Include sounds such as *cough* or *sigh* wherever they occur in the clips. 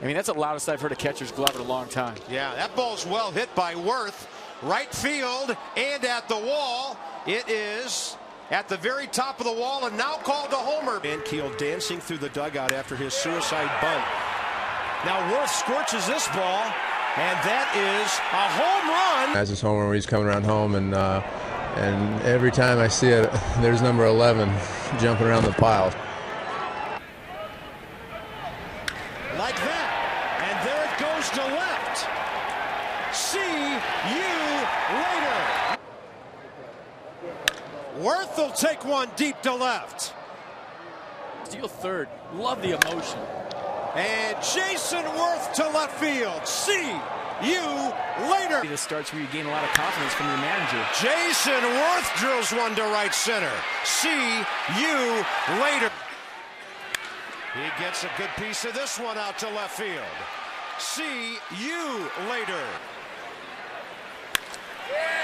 I mean, that's the loudest I've heard a catcher's glove in a long time. Yeah, that ball's well hit by Werth. Right field and at the wall. It is at the very top of the wall and now called a homer. Van Keel dancing through the dugout after his suicide bunt. Now Werth scorches this ball, and that is a home run. As his homer, he's coming around home, and uh, and every time I see it, *laughs* there's number 11 jumping around the pile. Like that, and there to left. See you later. Werth will take one deep to left. Steal third. Love the emotion. And Jayson Werth to left field. See you later. This starts where you gain a lot of confidence from your manager. Jayson Werth drills one to right center. See you later. He gets a good piece of this one out to left field. See you later.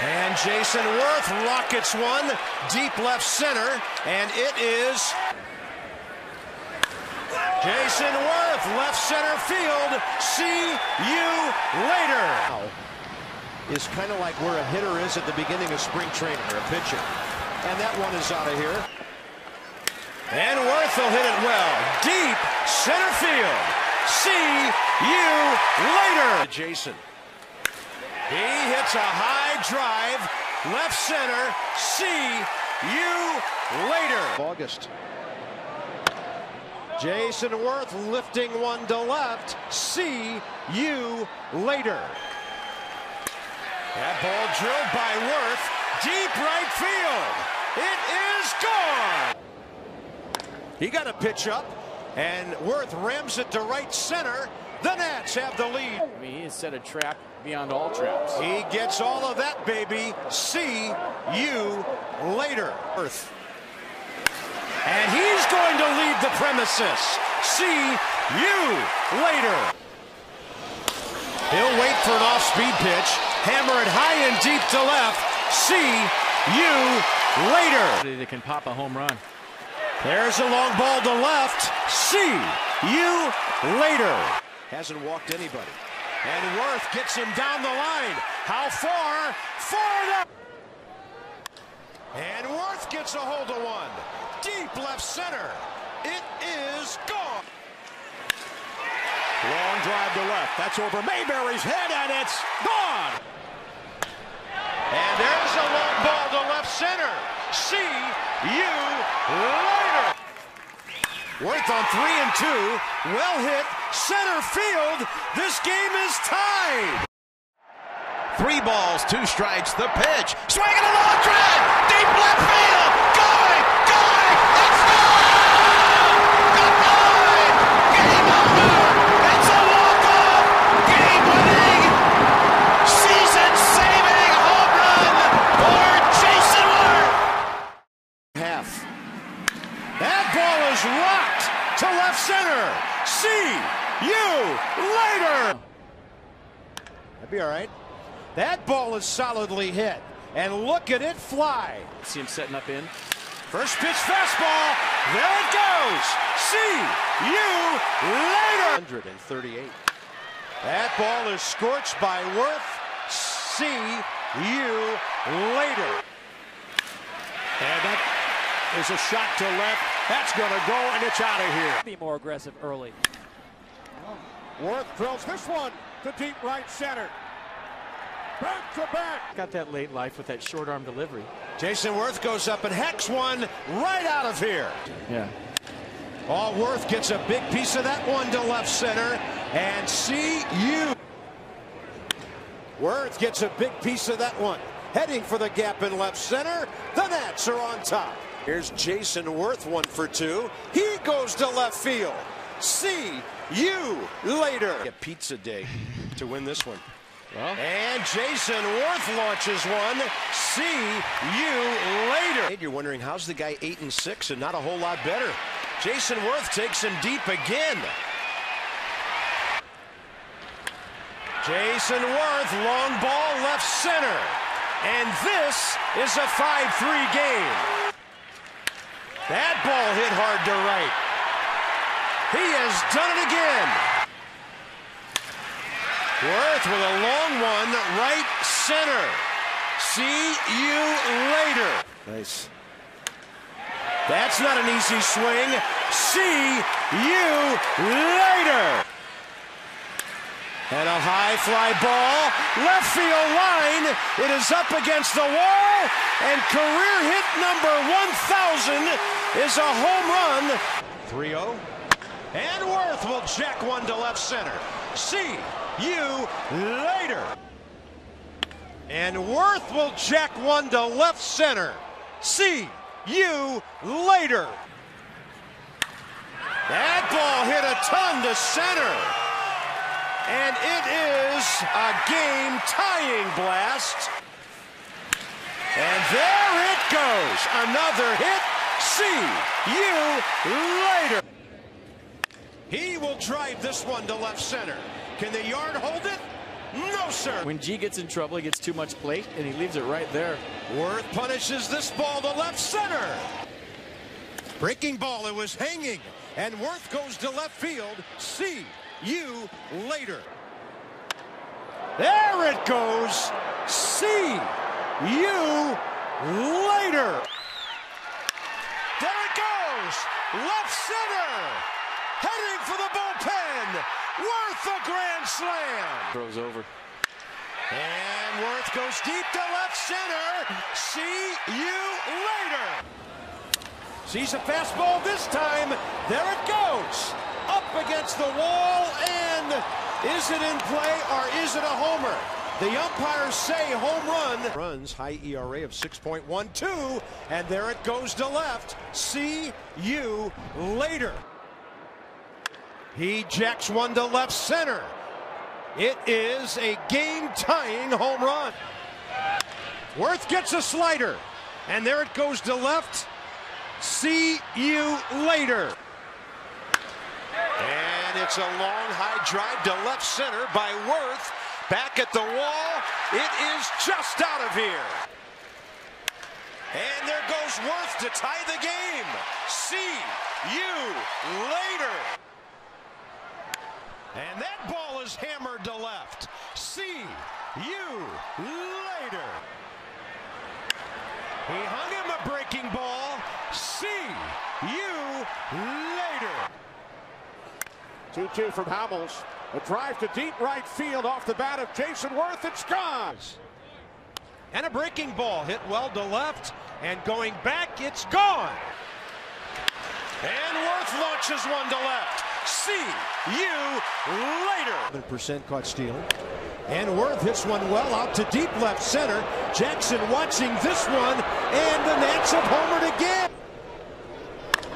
And Jayson Werth rockets one deep left center, and it is Jayson Werth left center field. See you later. Is kind of like where a hitter is at the beginning of spring training, or a pitcher. And that one is out of here. And Werth will hit it well. Deep center field. See you later. Jayson. He hits a high drive. Left center. See you later. August. Jayson Werth lifting one to left. See you later. That ball drilled by Werth. Deep right field. It is gone. He got a pitch up, and Werth rams it to right center. The Nats have the lead. I mean, he has set a trap beyond all traps. He gets all of that, baby. See you later. Earth. And he's going to leave the premises. See you later. He'll wait for an off-speed pitch. Hammer it high and deep to left. See you later. They can pop a home run. There's a long ball to left. See you later. Hasn't walked anybody. And Werth gets him down the line. How far? Far enough. And Werth gets a hold of one. Deep left center. It is gone. Long drive to left. That's over Mayberry's head, and it's gone. And there's a long ball to left center. See you later. Werth on three and two. Well hit. Center field. This game is tied. Three balls, two strikes, the pitch. Swinging a long drive. Deep left field. Ball is solidly hit. And look at it fly. See him setting up in. First pitch fastball. There it goes. See you later. 138. That ball is scorched by Werth. See you later. And that is a shot to left. That's going to go, and it's out of here. Be more aggressive early. Werth drills this one to deep right center. Back to back. Got that late life with that short arm delivery. Jayson Werth goes up and hacks one right out of here. Yeah. All Werth gets a big piece of that one to left center. And see you. Werth gets a big piece of that one. Heading for the gap in left center. The Nats are on top. Here's Jayson Werth, one for two. He goes to left field. See you later. A pizza day to win this one. Well, And Jayson Werth launches one. See you later. You're wondering how's the guy eight and six and not a whole lot better. Jayson Werth takes him deep again. Jayson Werth, long ball left center. And this is a 5-3 game. That ball hit hard to right. He has done it again. Werth with a long one, right center. See you later. Nice. That's not an easy swing. See you later. And a high fly ball, left field line. It is up against the wall, and career hit number 1,000 is a home run. 3 0. And Werth will jack one to left center. See you later. And Werth will jack one to left center. See you later. That ball hit a ton to center. And it is a game tying blast. And there it goes. Another hit. See you later. He will drive this one to left center. Can the yard hold it? No, sir. When G gets in trouble, he gets too much plate, and he leaves it right there. Werth punishes this ball to left center. Breaking ball, it was hanging. And Werth goes to left field. See you later. There it goes. See you later. There it goes. Left center. Heading for the bullpen. Werth a grand slam. Throws over. And Werth goes deep to left center. See you later. Sees a fastball this time. There it goes. Up against the wall. And is it in play or is it a homer? The umpires say home run. Runs high ERA of 6.12. And there it goes to left. See you later. He jacks one to left center. It is a game tying home run. Werth gets a slider. And there it goes to left. See you later. And it's a long high drive to left center by Werth. Back at the wall. It is just out of here. And there goes Werth to tie the game. See you later. And that ball is hammered to left. See you later. He hung him a breaking ball. See you later. 2 2 from Hamels. A drive to deep right field off the bat of Jayson Werth. It's gone. And a breaking ball hit well to left. And going back, it's gone. And Werth launches one to left. See you later. percent caught stealing. And Werth hits one well out to deep left center. Jackson watching this one. And the Nats have homered again.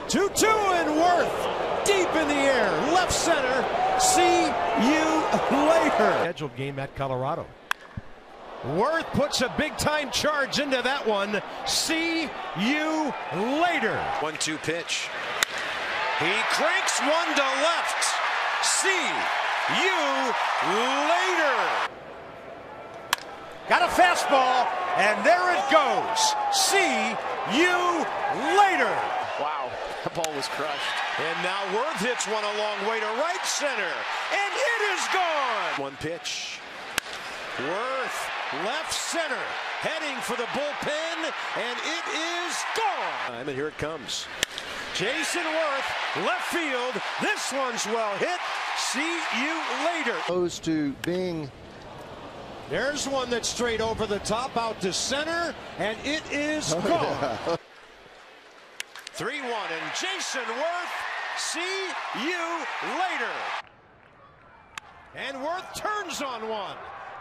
2 2 and Werth deep in the air. Left center. See you later. Scheduled game at Colorado. Werth puts a big time charge into that one. See you later. 1 2 pitch. He cranks one to left. See you later. Got a fastball, and there it goes. See you later. Wow, that ball was crushed. And now Werth hits one a long way to right center, and it is gone. One pitch. Werth, left center, heading for the bullpen, and it is gone. And here it comes. Jayson Werth, left field. This one's well hit. See you later. Opposed to being There's one that's straight over the top out to center, and it is oh, gone. 3 1, and Jayson Werth, see you later. And Werth turns on one.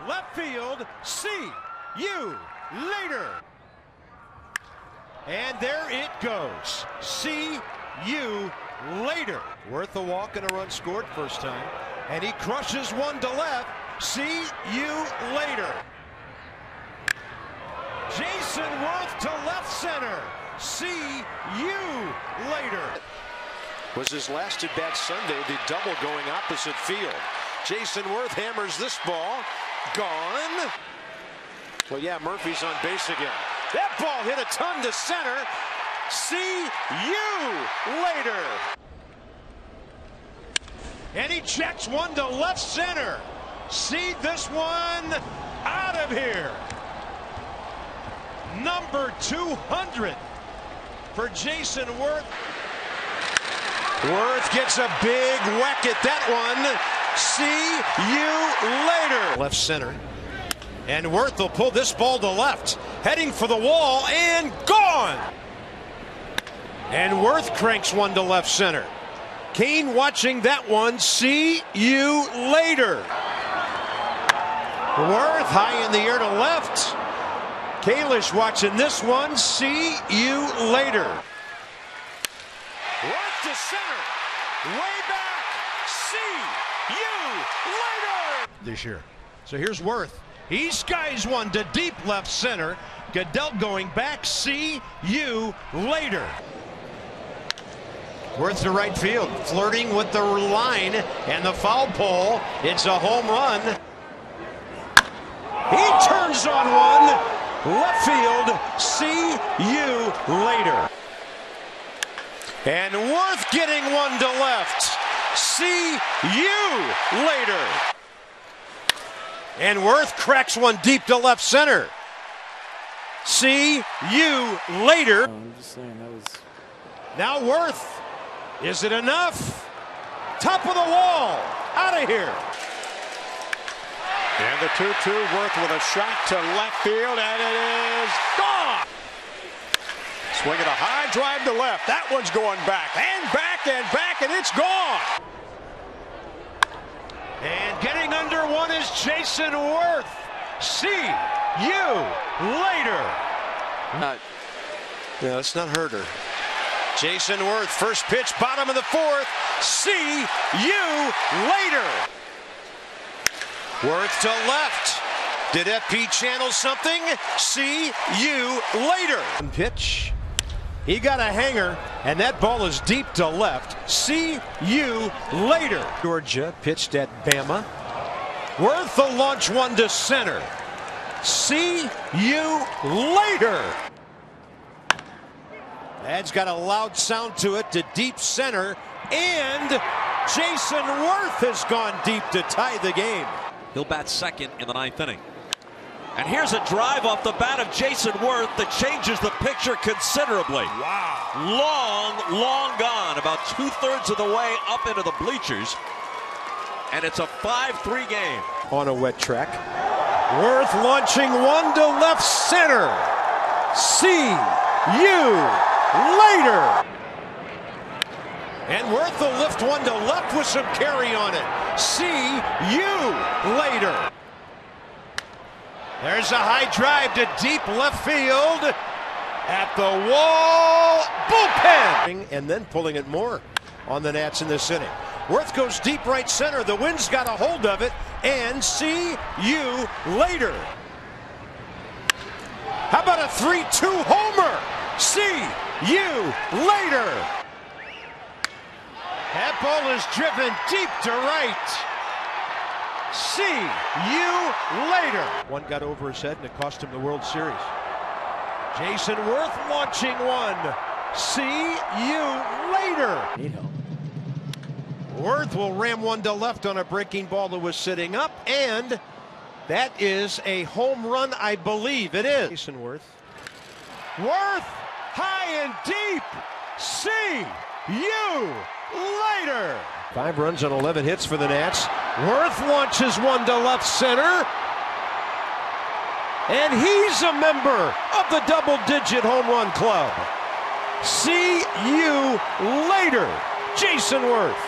Left field, see you later. And there it goes. See you later. Werth a walk and a run scored first time. And he crushes one to left. See you later. Jayson Werth to left center. See you later. Was his last at bat Sunday, the double going opposite field. Jayson Werth hammers this ball. Gone. Well, yeah, Murphy's on base again. That ball hit a ton to center. See you later. And he checks one to left center. See this one out of here. Number 200 for Jayson Werth. Werth gets a big whack at that one. See you later. Left center. And Werth will pull this ball to left. Heading for the wall and gone. And Werth cranks one to left center. Kane watching that one. See you later. Werth high in the air to left. Kalish watching this one. See you later. Werth to center. Way back. See you later. This year. So here's Werth. He skies one to deep left center. Goodell going back. See you later. Werth to right field, flirting with the line and the foul pole. It's a home run. He turns on one. Left field. See you later. And Werth getting one to left. See you later. And Werth cracks one deep to left center. See you later. Oh, I'm just saying that was. Now Werth. Is it enough? Top of the wall. Out of here. And the 2 2 Werth with a shot to left field, and it is gone. Swinging a high drive to left. That one's going back, and back, and back, and it's gone. And getting under one is Jayson Werth. See you later. Not. Yeah, let's not hurt her. Jayson Werth, first pitch, bottom of the fourth. See you later. Werth to left. Did FP channel something? See you later. Pitch. He got a hanger, and that ball is deep to left. See you later. Georgia pitched at Bama. Werth the launch one to center. See you later. That's got a loud sound to it to deep center. And Jayson Werth has gone deep to tie the game. He'll bat second in the ninth inning. And here's a drive off the bat of Jayson Werth that changes the picture considerably. Wow. Long, long gone, about two thirds of the way up into the bleachers. And it's a 5 3 game. On a wet track. Werth launching one to left center. See you later. And Werth will lift one to left with some carry on it. See you later. There's a high drive to deep left field. At the wall, bullpen. And then pulling it more on the Nats in this inning. Werth goes deep right center. The wind's got a hold of it. And see you later. How about a 3 2 homer? See you later. That ball is driven deep to right. See you later. One got over his head and it cost him the World Series. Jayson Werth launching one. See you later. Need help. Werth will ram one to left on a breaking ball that was sitting up, and that is a home run, I believe it is. Jayson Werth. Werth, high and deep. See you later. Five runs on 11 hits for the Nats. Werth launches one to left center. And he's a member of the double digit home run club. See you later, Jayson Werth.